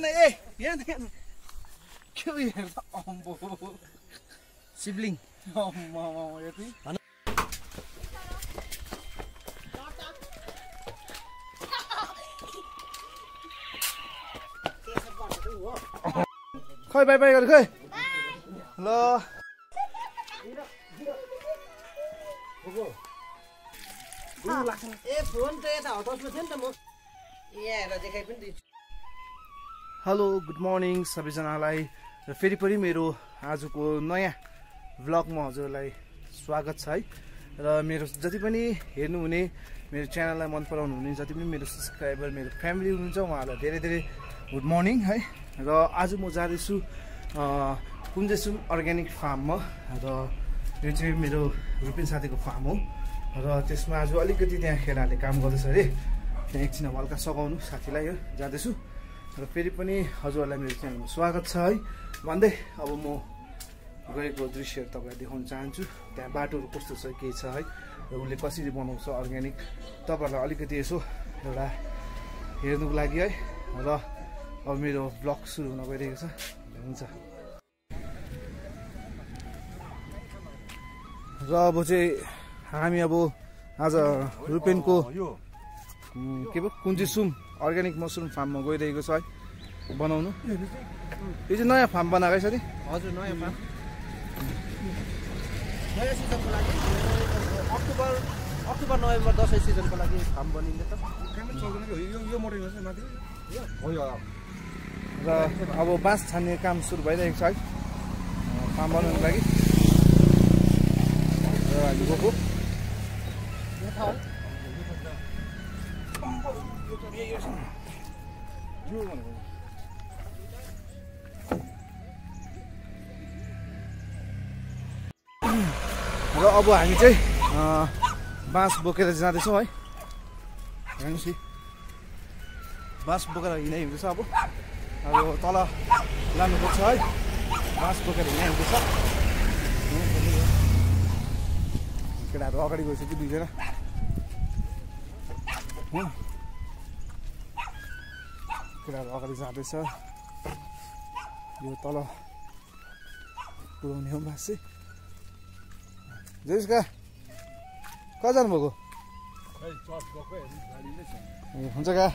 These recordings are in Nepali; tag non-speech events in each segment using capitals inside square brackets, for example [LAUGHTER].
यहाँ ए यहाँ यहाँ के हेर्छ अम्बो सिब्लिङ अम्मा यति खै बाई बाई गर खै ल ए फोन त यता हटाउनु थियो नि त म यहाँ हेर देखाइ पनि दिन्छु हेलो गुड मर्निङ सबैजनालाई। र फेरि पनि मेरो आजको नयाँ भ्लगमा हजुरलाई स्वागत छ है। र मेरो जति पनि हेर्नुहुने मेरो च्यानललाई मन पराउनु हुने जति पनि मेरो सब्सक्राइबर मेरो फ्यामिली हुनुहुन्छ उहाँहरूलाई धेरै धेरै गुड मर्निङ है। र आज म जाँदैछु अ, कुञ्जेसुम अर्ग्यानिक फार्ममा। र यो चाहिँ मेरो रुपिन साथीको फार्म हो। र त्यसमा आज अलिकति त्यहाँ केटाहरूले काम गर्दैछ अरे। त्यहाँ एकछिन हल्का सघाउनु साथीलाई हो जाँदैछु। र फेरि पनि हजुरहरूलाई मेरो च्यानलमा स्वागत छ है। भन्दै अब म गएको दृश्यहरू तपाईँलाई देखाउन चाहन्छु। त्यहाँ बाटोहरू कस्तो छ के छ है र उसले कसरी बनाउँछ अर्ग्यानिक तपाईँहरूलाई अलिकति यसो एउटा हेर्नुको लागि है। र अब मेरो ब्लग सुरु हुन गइरहेको छ। हुन्छ। र अब चाहिँ हामी अब आज रुपेनको के पो कुन्जी अर्ग्यानिक मसरुम फार्ममा गइरहेको छ है। बनाउनु यो चाहिँ नयाँ फार्म बनाएको साथी हजुर नयाँ फार्म नयाँ सिजनको लागि अक्टोबर अक्टोबर नोभेम्बर दसैँ सिजनको लागि फार्म बनिँदैछ र अब बाँस छान्ने काम सुरु भइरहेको छ है फार्म बनाउनुको लागि र हामी गएको र अब हामी चाहिँ बाँस बोकेर जाँदैछौँ है। हेर्नुहोस् बाँस बोकेर हिँडै हिँड्दैछ अब। अब तल लानुपर्छ है। बाँस बोकेर हिँडै हिँड्दैछ। केटाहरू अगाडि गइसक्यो दुईजना? हो। केटाहरू अगाडि जाँदैछ। यो तल पुऱ्याउने हो बाँस चाहिँ। जेसका कहाँ जानुभएको ए, हुन्छ का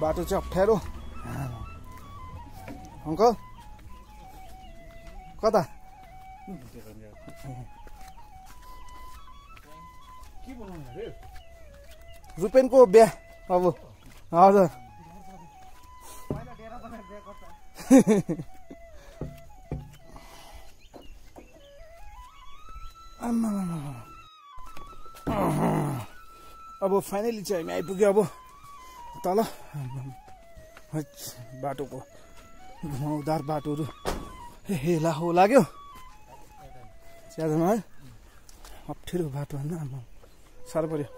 बाटो चाहिँ अप्ठ्यारो अङ्कल? कता? रुपेनको बिहा अब हजुर। [LAUGHS] अब फाइनली चाहिँ हामी आइपुग्यो अब। तल। बाटोको घुमाउदार बाटोहरू। हेला हो लाग्यो। च्यादमा है। अप्ठ्यारो बाटो होइन आम्मा साह्रो पऱ्यो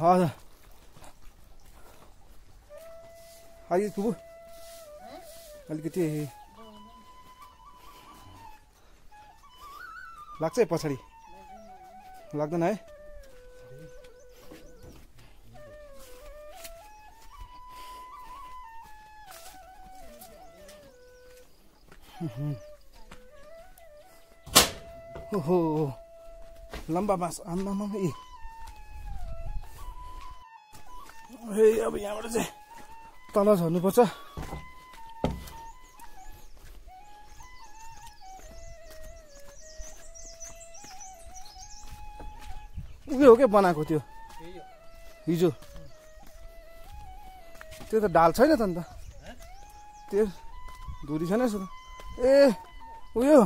हजुर अलिकति कुबु अलिकति लाग्छ है पछाडि लाग्दैन है ओहो लम्बा बाँस आम्मामा ए ए अब यहाँबाट चाहिँ तल झर्नुपर्छ उयो हो क्या बनाएको त्यो? हिजो। त्यो त ढाल छैन त अन्त। त्यो धुरी छैन यसो ए उयो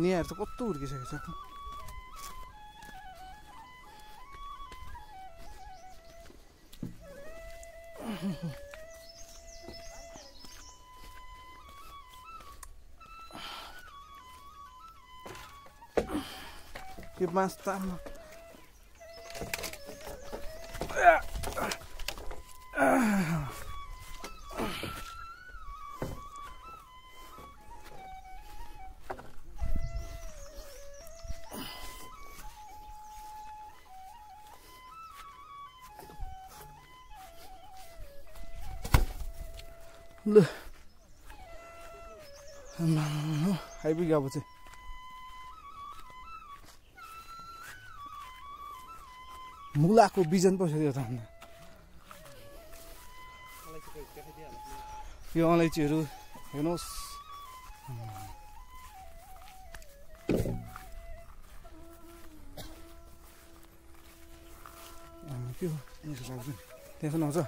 धनियाहरू त कस्तो हुर्किसकेको छ Que mais? मुलाको बिजन पो छ यो त यो अलैँचीहरू हेर्नुहोस्। के हो? त्यहाँसम्म आउँछ?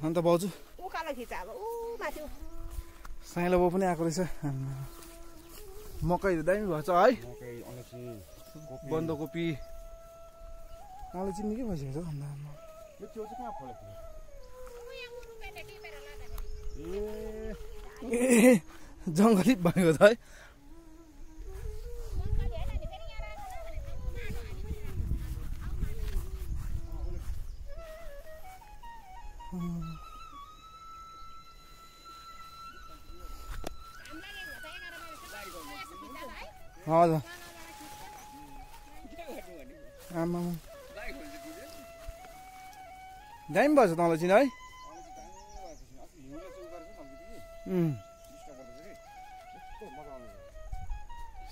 अन्त भाउजू? उकालो खिच अब। ऊ माथि। साइलो बाउ पनि आएको रहेछ। आम्मा। मकै दामी भएछ है। बन्दकोपी अलैँची निकै भइसकेको छ चाहिँ ए जङ्गली भएको छ है। हजुर। आमा। दामी भएछ त अलैँची है।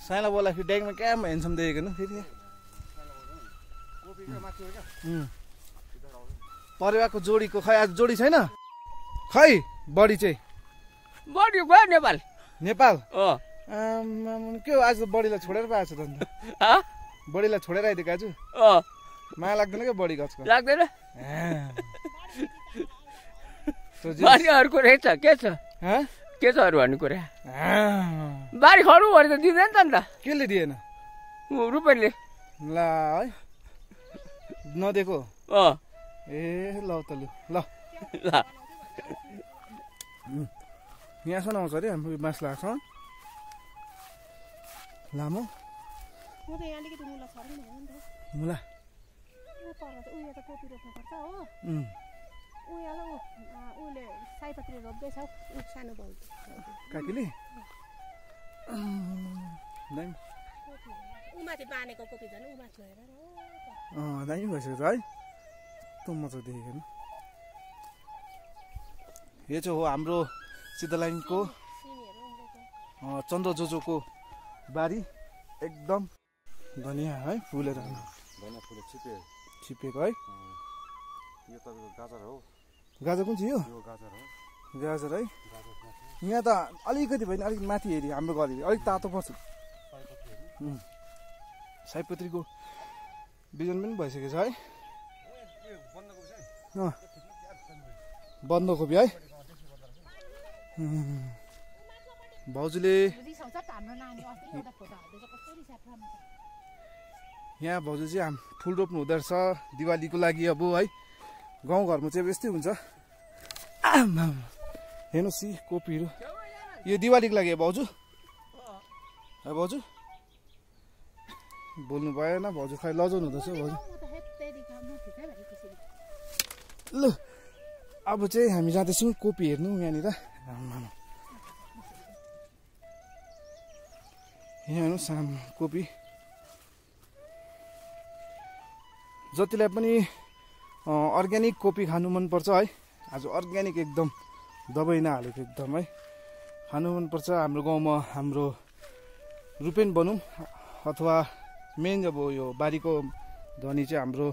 साइला बोल्दाखेरि ड्याङमा क्या हेन्सम देखेको न फेरि। परेवाको जोडीको खै आज जोडी छैन? खै बडी चाहिँ? गयो नेपाल। नेपाल? के हो आज त बडीलाई छोडेर पाएको छ त? बडीलाई छोडेर आइदिएको आज? अँ। माया लाग्दैन क्या बडी गछको लाग्दैन? बारी अरूको रहेछ के छ? हँ? के छ अरू भन्ने कुरा? हाँ। बारी खरु भने त दिँदैन त अन्त। केले दिएन? ऊ रुपियाँले ल है। नदिएको? अँ। ए ल त लु ल। यहाँसम्म आउँछ अरे हाम्रो बाँस लाग्छ। लामो। म त यहाँ अलिकति मुला छर्नु भयो नि त मुला। ऊ पर त उयो त कोपी रोप्नुपर्छ हो। उम्, ऊ यहाँ ऊ अँ, उसले सयपत्री रोप्दैछ हौ ऊ सानो भाउ। काकीले? दामी। कोपी झन् हेर ओ त। है। कस्तो मजा देखेको नि। यो चाहिँ हो हाम्रो सिद्धलाइनको चन्द्र जोजोको बारी एकदम धनियाँ है फुलेर धनियाँ फुले छिपे। छिपेको है। यो तपाईँको गाजर हो। गाजर कुन चाहिँ यो गाजर हो। गाजर है। यहाँ त अलिकति भयो भने अलिक माथि हेरी हाम्रो घर अलिक तातो पर्छ. सयपत्रीको बिजन पनि भइसकेको छ है। बन्दकोपी। नि है. भाउजूले। यहाँ भाउजू चाहिँ हाम फुल रोप्नु हुँदो रहेछ दिवालीको लागि अब है। गाउँघरमा चाहिँ अब यस्तै हुन्छ। हेर्नुहोस् यी कोपीहरू। यो दिवालीको लागि भाउजू। है भाउजू। बोल्नु भएन भाउजू खै लजाउनु भाउजू। ठिकै भएँ त्यसरी ल अब चाहिँ हामी जाँदैछौँ कोपी हेर्नु यहाँनिर। यहाँ हेर्नुहोस् आम कोपी। जतिलाई पनि अर्ग्यानिक कोपी खानु मनपर्छ है आज अर्ग्यानिक एकदम दबाई नहालेको एकदम है। खानु मनपर्छ हाम्रो गाउँमा हाम्रो रुपेन भनौँ अथवा मेन अब यो बारीको धनी चाहिँ हाम्रो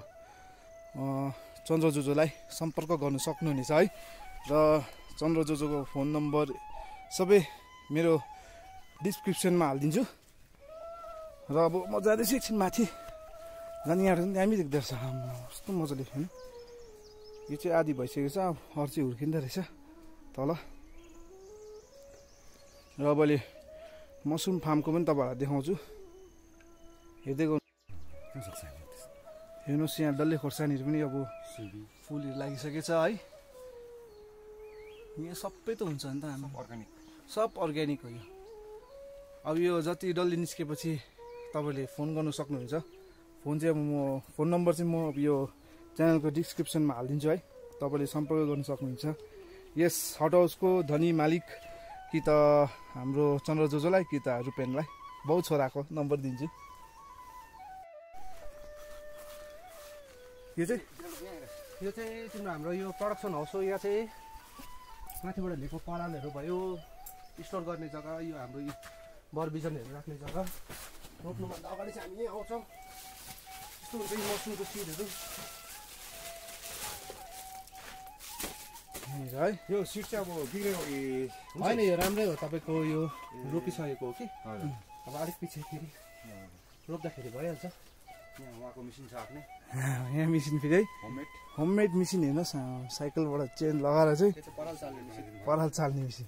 चन्द्र जोजोलाई सम्पर्क गर्न सक्नुहुनेछ है। र चन्द्र जोजोको फोन नम्बर सबै मेरो डिस्क्रिप्सनमा हालिदिन्छु। र अब म जाँदैछु एकछिन माथि। झन् यहाँ पनि दामी देख्दो रहेछ। आम्मा, कस्तो मजाले होइन यो चाहिँ आधी भइसकेको छ अब अरू चाहिँ हुर्किँदो रहेछ। तल। र अब अहिले मसरुम फार्मको पनि तपाईँहरूलाई देखाउँछु। हेर्दै गर्नु। हेर्नुहोस् यहाँ डल्ले खोर्सानीहरू पनि अब फुलहरू लागिसकेछ है। यहाँ सबै त हुन्छ नि त हाम्रो। अर्ग्यानिक सब अर्ग्यानिक हो यो। अब यो जति डल्ले निस्केपछि तपाईँले फोन गर्नु सक्नुहुन्छ। फोन चाहिँ अब म फोन नम्बर चाहिँ म अब यो च्यानलको डिस्क्रिप्सनमा हालिदिन्छु है। तपाईँले सम्पर्क गर्नु सक्नुहुन्छ। यस हट हाउसको धनी मालिक कि त हाम्रो चन्द्र जोजोलाई कि त रुपेनलाई। बाउ छोराको नम्बर दिन्छु। यो चाहिँ? यो चाहिँ तिम्रो हाम्रो यो प्रडक्सन हाउस हो। यहाँ चाहिँ माथिबाट लिएको परालहरू भयो। स्टोर गर्ने जग्गा यो हाम्रो यो बर बिजनहरू राख्ने जग्गा। रोप्नुभन्दा अगाडि चाहिँ हामी यहीँ आउँछौँ यस्तो हुन्छ यो मसरुमको सिडहरू है यो सिट चाहिँ अब बिग्रेको कि होइन यो राम्रै हो तपाईँको यो रोपिसकेको हो कि अब अलिक पछि फेरि रोप्दाखेरि भइहाल्छ यहाँ उहाँको मिसिन छ आफ्नै यहाँ मिसिन फेरि है होममेड होममेड मिसिन हेर्नुहोस् साइकलबाट चेन लगाएर चाहिँ पराल चाल्ने मिसिन पराल चाल्ने मिसिन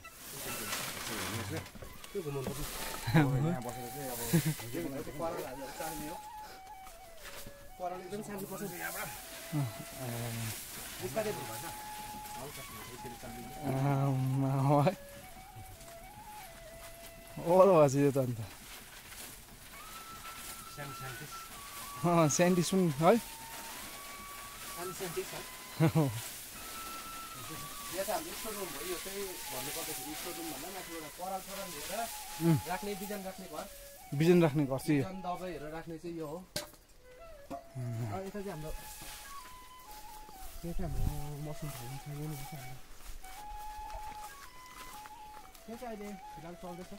त्यो घुमाउनु पर्छ यहाँ बसेर चाहिँ अब पराल हालेर चाल्ने हो पराल एकदम सानो पर्छ यहाँबाट बिस्तारै भन्छ आम्मा, है ओह्रो भएछ यो त अन्त सानो सानो है यहाँ चाहिँ हाम्रो स्टोर रुम हो यो चाहिँ भन्नुपर्दाखेरि स्टोर रुम भन्दा माथिबाट पराल सराल लिएर राख्ने बिजन राख्ने घर। बिजन राख्ने घर चाहिँ दबाईहरू राख्ने चाहिँ यो हो। यता चाहिँ हाम्रो यो चाहिँ हाम्रो मसरुम यो चाहिँ अहिले फिलहाल चल्दैछ।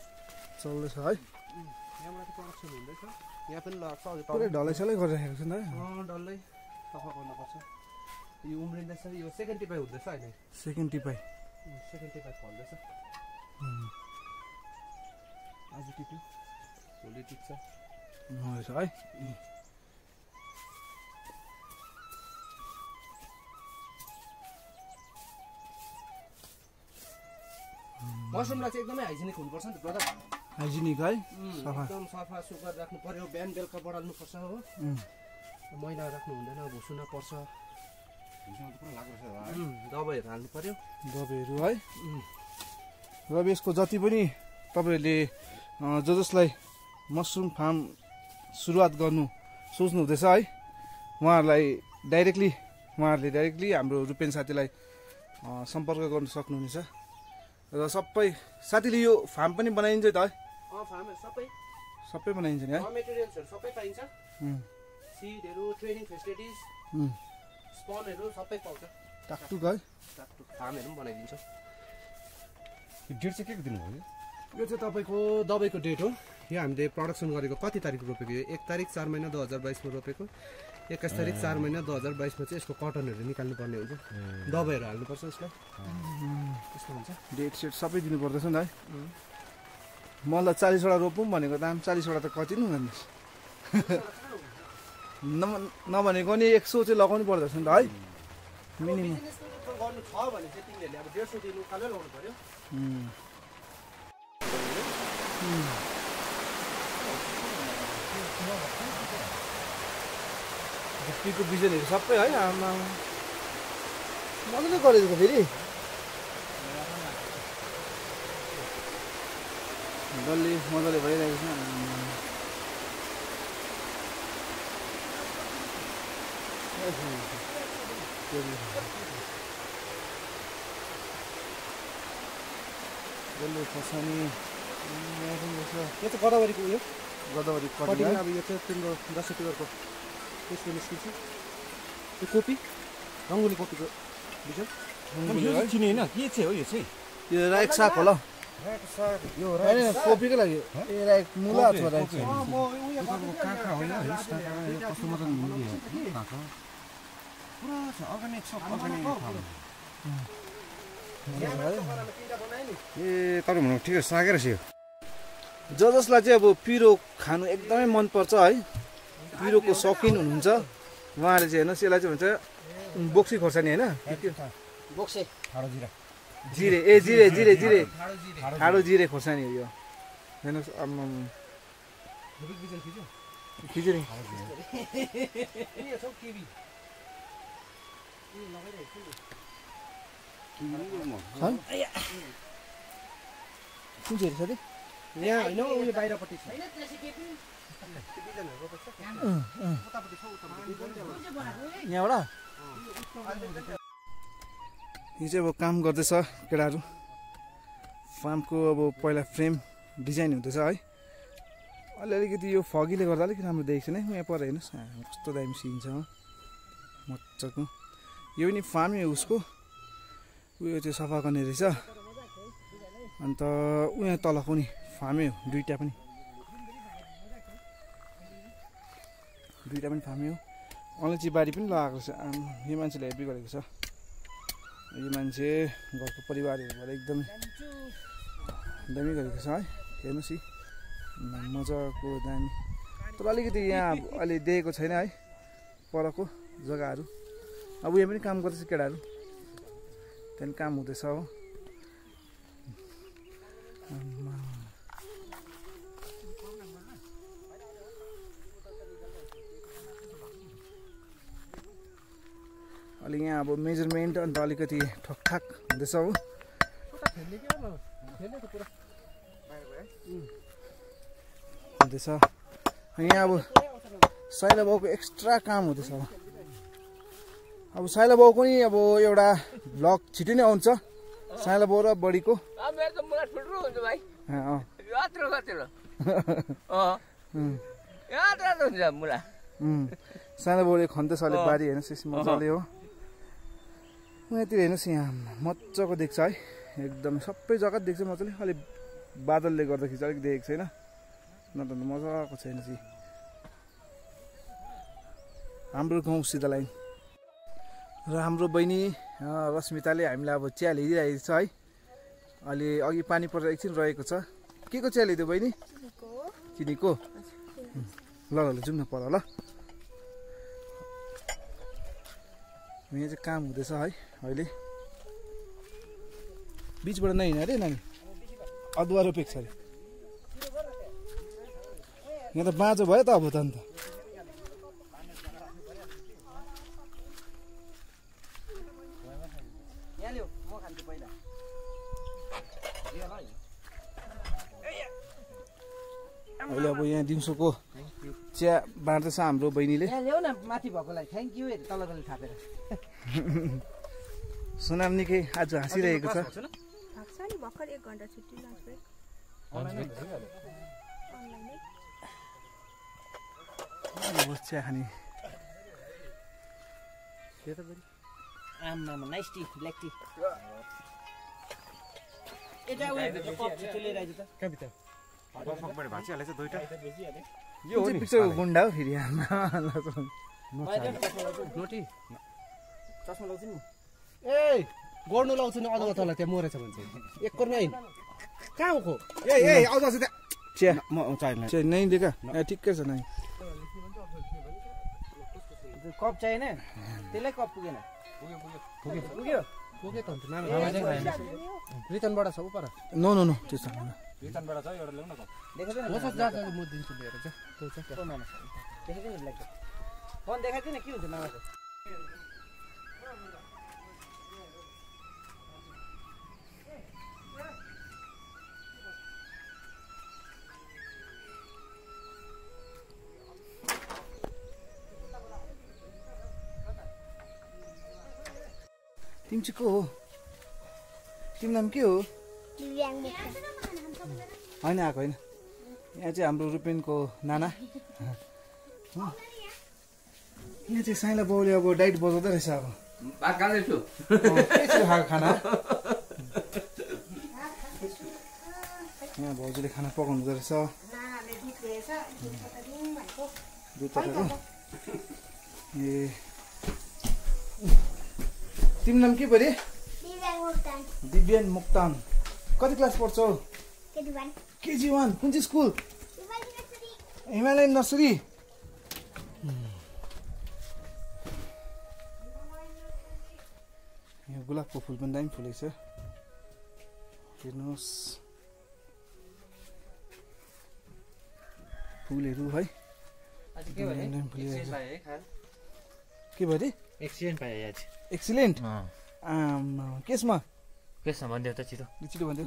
चल्दैछ है। यहाँबाट प्रडक्सन हुँदैछ। यहाँ पनि लाग्छ पुरै गरिराखेको छ नि त। डल्लै सफा गर्नुपर्छ। यो उम्रिँदैछ यो सेकेन्ड टिपाइ हुँदैछ अहिले। सेकेन्ड टिपाई। सेकेन्ड टिपाइ फल्दैछ आज टिप्यो। भोलि टिप्छ है। मसरुमलाई चाहिँ एकदमै हाइजेनिक हुनुपर्छ नि त ब्रदर हाइजेनिक है। एकदम सफा सुग्घर राख्नु पर्यो बिहान बेलुका बढाल्नुपर्छ हो। मैला राख्नु हुँदैन भुसुना पर्छ। दबाईहरू हाल्नु पर्यो? दबाईहरू है? र अब यसको जति पनि तपाईँहरूले जो जसलाई मसरुम फार्म सुरुवात गर्नु सोच्नु हुँदैछ है? उहाँहरूलाई डाइरेक्टली उहाँहरूले डाइरेक्टली हाम्रो रुपेन साथीलाई सम्पर्क गर्नु सक्नुहुनेछ। र सबै साथीले यो फार्म पनि बनाइन्छ त है? सबै। सबै बनाइन्छ नि है? ट्रेनिङ फेसिलिटिज स्पनहरू सबै पाउँछ। टाकटुक है। टाकटुक फार्महरू पनि बनाइदिन्छ। यो डेट चाहिँ के को दिनुभयो? यो चाहिँ तपाईँको दबाईको डेट हो। यो हामीले प्रडक्सन गरेको कति तारिक रोपेको यो? एक तारिक चार महिना दुई हजार बाइसमा रोपेको। एक्काइस तारिक चार महिना दुई हजार बाइसमा चाहिँ यसको कटनहरू निकाल्नु पर्ने हुन्छ दबाईहरू हाल्नुपर्छ यसलाई। त्यस्तो हुन्छ। डेट सेट सबै दिनु पर्दैछ नि त है। मलाई चालिसवटा रोपौँ भनेको दाम चालिसवटा त कति नै हुँदैन। न- [LAUGHS] नभनेको नि एक सौ चाहिँ लगाउनु पर्दछ नि त है? मिनिमम भित्तीको बिजनहरू सबै है आमा। मजाले गरेको फेरि। डल्ले मजाले भइरहेको छ। डल्ले खोर्सानी यो चाहिँ गदावरीको उयो। गोदावरी अब यो चाहिँ तिम्रो दसैँ तिहारको त्यसको निस्किन्छ। यो कोपी रङ्गोली कोपीको बिजन है। चिने होइन। के चाहिँ हो यो चाहिँ? यो राइक साग होला। कोपीकै लागि। ए राइक मुला अथवा राइक साग। काँक्रा होइन पुरा छ अर्ग्यानिक सब अर्ग्यानिक ए तपाईँ भन्नु ठिकै सागै रहेछ यो ज जसलाई चाहिँ अब पिरो खानु एकदमै मनपर्छ है पिरोको सौकिन हुनुहुन्छ उहाँले चाहिँ हेर्नुहोस् यसलाई चाहिँ भन्छ बोक्सी खोर्सानी होइन जिरा जिरे ए जिरे जिरे जिरे ठाडो जिरे खोर्सानी हो यो हेर्नुहोस्। छ अरे यहाँ होइन उयो बाहिरपट्टि छ यहाँबाट यो चाहिँ अब काम गर्दैछ केटाहरू फार्मको अब पहिला फ्रेम डिजाइन हुँदैछ है अलि अलिकति यो फगीले गर्दा अलिक राम्रो देखेको छैन यहाँ पर हेर्नुहोस् न, कस्तो दामी सिन छ मजाको यो पनि फार्मै उसको। उयो चाहिँ सफा गर्ने रहेछ। अन्त उहाँ तलको नि फार्मै हो दुइटा पनि। दुइटा पनि फार्मै हो अलैँची बारी पनि लगाएको छ। आम, यो मान्छेले हेपी गरेको छ। यो मान्छे घरको परिवारहरूबाट एकदमै दामी गरेको छ है। हेर्नुहोस् है मजाको दामी। तर अलिकति यहाँ अहिले देखेको छैन है। परको जग्गाहरू। अब उयो पनि काम गर्दैछ केटाहरू। त्यहाँदेखि काम हुँदैछ हो। अलि यहाँ अब मेजरमेन्ट अन्त अलिकति ठकठाक हुँदैछ हो। हुँदैछ। यहाँ अब साइला बाउको एक्स्ट्रा काम हुँदैछ अब अब साइला बाउको नि अब एउटा भ्लग छिटो नै आउँछ। साइला बाउ र बडीको। [LAUGHS] साइला बाउले अँ। बारी हेर्नुहोस् मजाले हो। यहाँतिर हेर्नुहोस् यहाँ मजाको देख्छ है। एकदम सबै जग्गा देख्छ मजाले। अलिक बादलले गर्दाखेरि चाहिँ अलिक देखेको छैन। नत्र त मजाको छैन चाहिँ हाम्रो गाउँ सिधा लाइन। र हाम्रो बहिनी रश्मिताले हामीलाई अब चिया ल्याइदिइरहेको छ है। अहिले अघि पानी परेर एकछिन रहेको छ। के को चिया ल्याइदियो बहिनी? चिनीको। ल ल ल जाउँ न पर ल। यहाँ चाहिँ काम हुँदैछ है अहिले। बिचबाट नहिँड अरे नानी? अदुवा रोपेको छ अरे। यहाँ त बाँझो भयो त अब त अन्त। दिउँसोको चिया बाँड्दैछ हाम्रो बहिनीले। यहाँ ल्याउ न माथि भएकोलाई। थ्याङ्क यू तलकोले थापेर। सोनाम निकै आज हाँसिरहेको छ। भर्खर एक घन्टा छुट्टी लन्च ब्रेक अनलाइनै अब चिया खाने आम्मामा नाइस टी ब्ल्याक टी यता उयो कप चाहिँ लिएर आइज त। यो चाहिँ पिक्चरको गुन्डा हो फेरि आमा नोटी चस्मा लाउँछु नि ए गर्नु लाउँछु नि तल त्यहाँ मरेछ भन्छ एक कोर नै कहाँ हो ए ए चिया म चाहिँदैन चिया नै दिएका ए ठिकै छ नै कप चाहिएन त्यसलाई कप पुगेन पुग्यो पुग्यो पुग्यो त अन्त मामा रिटर्नबाट छ ऊ पर नो नो नो त्यो छ रिटर्नबाट छ एउटा ल्याउन म जा। जा, म दिन्छु लिएर फोन के हुन्छ मामाको तिमी चाहिँ को हो? तिम्रो नाम के हो? होइन आएको होइन। यहाँ चाहिँ हाम्रो रुपेनको नाना? यहाँ चाहिँ साइला बाउले अब डाइट बजाउँदै रहेछ अब। खाएको खाना। यहाँ भाउजूले खाना पकाउनु हुँदो रहेछ दुध ए। तिम्रो नाम के पऱ्यो दिव्यान मुक्तान। कति क्लास पढ्छौ? KG one. कुन चाहिँ स्कुल? Himalayan nursery. यहाँ गुलाबको फुल पनि दामी फुलेको छ। हेर्नुहोस्। फुलहरू है। के भयो? अरे एक्सिडेन्ट पाएँ आज। एक्सिलेन्ट आमा केसमा केसमा भनिदियो त छिटो। छिटो भनिदियो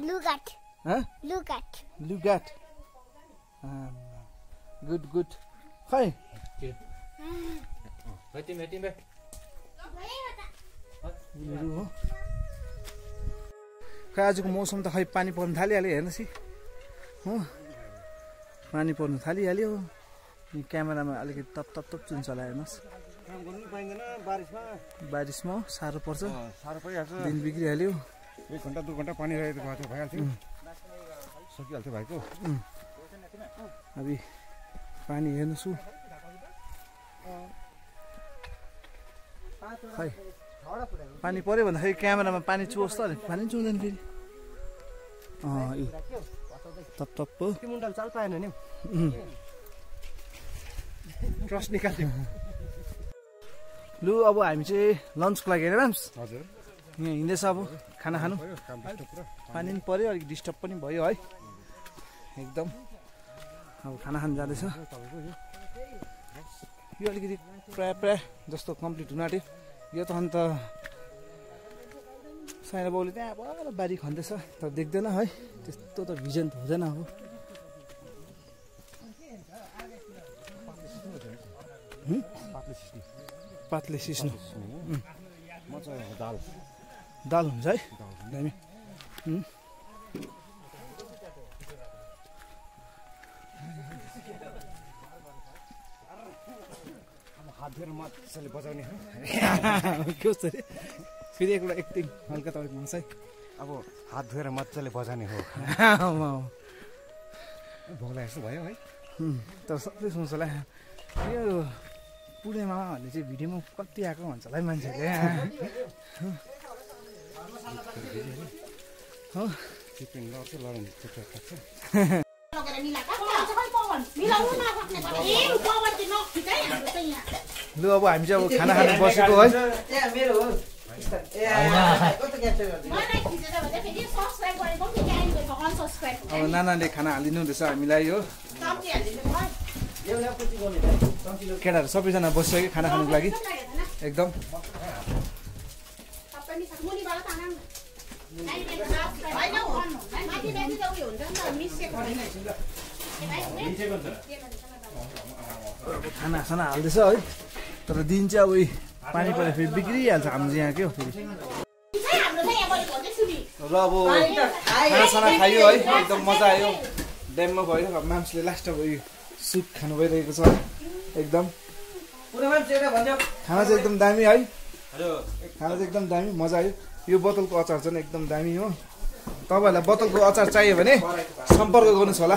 लुगाट हँ लुगाट लुगाट गुड गुड खै खै हो आजको मौसम त खै पानी पर्नु थालिहाल्यो हेर्नुहोस् है? हो पानी पर्नु थालिहाल्यो। अनि क्यामेरामा अलिकति तप तप तप चुन चला हेर्नुहोस्। काम गर्नु पनि पाइँदैन बारिसमा। साह्रो पर्छ। अँ, साह्रो परिहाल्छ। दिन बिग्रिहाल्यो। एक घन्टा दुई घन्टा पानी रहेको भइहाल्थ्यो। सकिहाल्थ्यो भाइको। अब पानी हेर्नुहोस्। खै पानी पऱ्यो भन्दाखेरि क्यामेरामा पानी चुहोस् त भनेको पानी चुहुँदैन फेरि। अँ यी तप तप पो त्यो मुन्टाले चाल पाएन नि उम्। ट्रस्ट निकाल्थ्यो। लु अब हामी चाहिँ लन्चको लागि हेरेर म्याम्स हजुर। यहाँ हिँड्दैछ अब खाना खानु। पानी पनि पऱ्यो अलिक डिस्टर्ब पनि भयो है। एकदम। अब खाना खानु जाँदैछ। यो अलिकति प्रायः प्रायः जस्तो कम्प्लिट हुन आँट्यो यो त अन्त साइना बाउले त्यहाँ अब बारी खन्दैछ तर देख्दैन है। त्यस्तो त भिजन त हुँदैन अब। पातले सिस्ने। पातले सिस्नु। मजा दाल। दाल हुन्छ है? दामी। धोएर मजाले बजाउने हो। [LAUGHS] कस्तो अरे फेरि एकवटा एक्टिङ हल्का तपाईँको हुन्छ है। अब हात धोएर मजाले बजाउने हो। [LAUGHS] आमा। भोगलाई जस्तो भयो है। तर सबै सोच्छ होला। यो पुणे चाहिँ भिडियोमा कति आएको भन्छ होला है मान्छेहरूले? हो चिकन लड्छ लडाउनु [LAUGHS] चिकन काट्छ लगेर मिलाएको खै पवन मिलाउनु नसक्ने भने ए पवन चाहिँ नखिच है हाम्रो चाहिँ यहाँ लु अब हामी चाहिँ अब खाना खानु बसेको है अब नानाले खाना हालिदिनु हुँदैछ हामीलाई हो केटाहरू सबैजना बसिसक्यो खाना खानुको लागि एकदम खाना साना हाल्दैछ है तर दिन चाहिँ अब पानी पऱ्यो फेरि बिग्रिहाल्छ हाम्रो यहाँ के हो फेरि? र अब खानासाना खायो है एकदम मजा आयो। ड्याममा भयो अब माम्सले लास्ट अब उयो सुप खानु भइरहेको छ एकदम। खाना चाहिँ एकदम दामी है। खाना चाहिँ एकदम दामी मजा आयो। यो बोतलको अचार चाहिँ एकदम दामी हो। तपाईँहरूलाई बोतलको अचार चाहियो भने सम्पर्क गर्नुहोस् होला।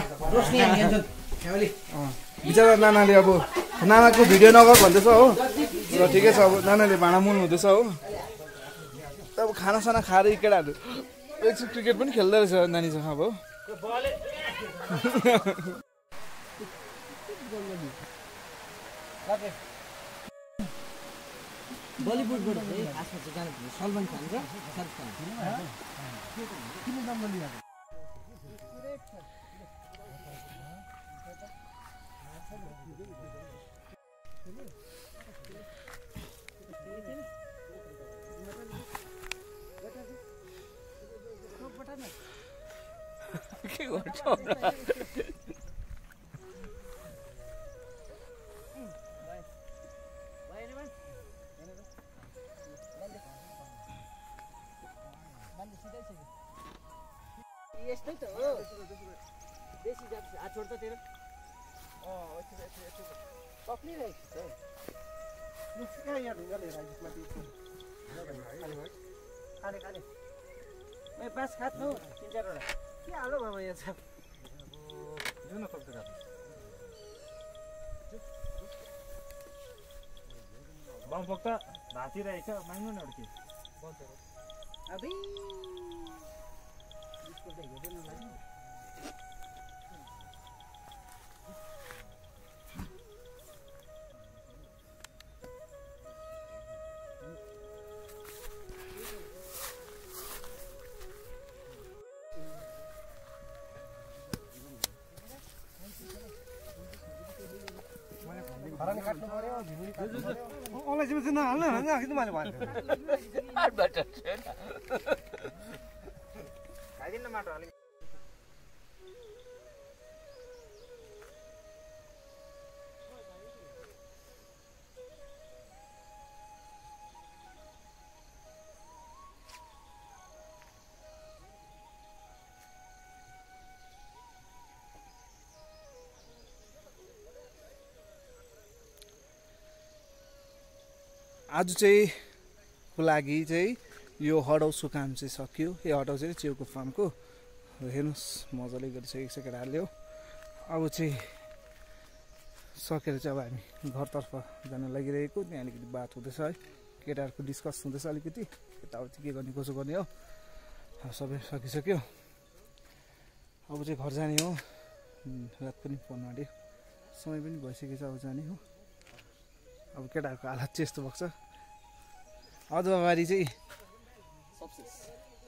बिचरा नानाले अब नानाको भिडियो नगर भन्दैछ हो। र ठिकै छ अब नानाले भाँडा मोल्नु हुँदैछ हो। अब खानासाना खाएर यी केटाहरू एकछिन क्रिकेट पनि खेल्दो रहेछ नानीसँग अब। बलिउडबाट सलमान खान र के गर्छ? यस्तै त हो बेसी जान्छ हात छोड्छ तेरो पक्रिरहेको छ कहाँ यहाँ ढुङ्गा लिएर खाने खानु तिन चारवटा के हाल्नु बाबा यहाँ छ बमफोक त भाँचिरहेछ माग्नु न अड्के अबे पर्यो झिमुरी काट्नु पर्यो अलैँची चाहिँ नहाल्नु भने मैले भनेको हातबाट छैन खाइदिनु माटो अलिक आज चाहिँ को लागि चाहिँ यो हडौसको काम चाहिँ सकियो? यो हडौ चाहिँ च्याउको फार्मको। हेर्नुहोस् मजाले गरिसकेको छ केटाहरूले हो अब चाहिँ सकेर चाहिँ अब हामी घरतर्फ जान लागिरहेको। त्यहाँ अलिकति बात हुँदैछ है। केटाहरूको डिस्कस हुँदैछ अलिकति। यताउति के गर्ने कसो गर्ने हो? सबै सकिसक्यो। अब चाहिँ घर जाने हो। रात पनि फोन आँट्यो समय पनि भइसकेको छ अब जाने हो। अब केटाहरूको हालत चाहिँ यस्तो भएको छ। अदुवाबारी चाहिँ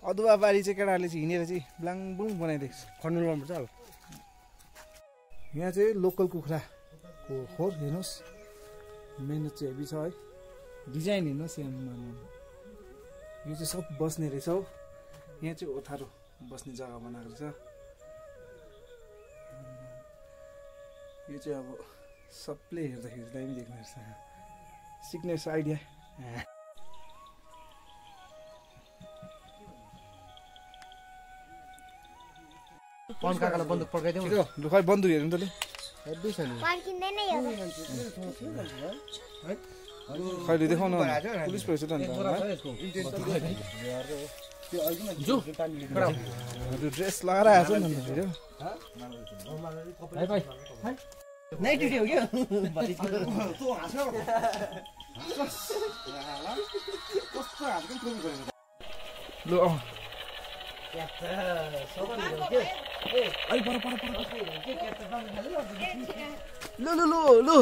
अदुवाबारी चाहिँ केटाहरूले चाहिँ हिँडेर चाहिँ ब्लाङ बुङ बनाइदिएको छ। खन्नु मनपर्छ अब यहाँ चाहिँ लोकल कुखुराको खोर हेर्नुहोस्। मेहनत चाहिँ हेभी छ है। डिजाइन हेर्नुहोस् यहाँ। यो चाहिँ सब बस्ने रहेछ हौ। यहाँ चाहिँ ओथारो बस्ने जग्गा बनाएको रहेछ। यो चाहिँ अब सबले हेर्दाखेरि दामी देख्ने रहेछ। सिक्ने रहेछ आइडिया। पवन काकालाई बन्दुक पड्काइदिउँ लु खै बन्दुक हेर्नु त लु। हेर्दै छ नि खैले देखाउन पुलिस पैसा त अन्त ड्रेस लगाएर आएको छ नि नाइट ड्युटी हो क्या लु लु लु लु लु